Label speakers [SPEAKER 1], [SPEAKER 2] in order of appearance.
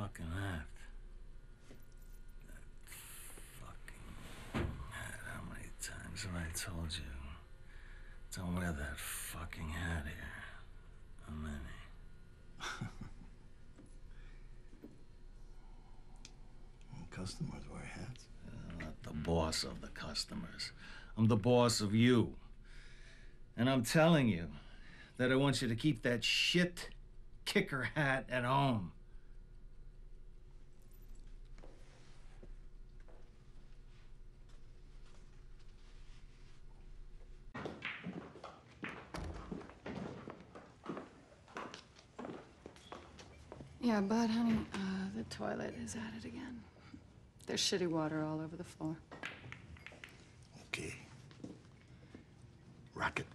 [SPEAKER 1] fucking hat. That fucking hat. How many times have I told you? Don't wear that fucking hat here. How many?
[SPEAKER 2] Customers wear hats.
[SPEAKER 1] I'm not the boss of the customers. I'm the boss of you. And I'm telling you that I want you to keep that shit kicker hat at home.
[SPEAKER 3] Yeah, but honey, uh, the toilet is at it again. There's shitty water all over the floor. Okay. Rocket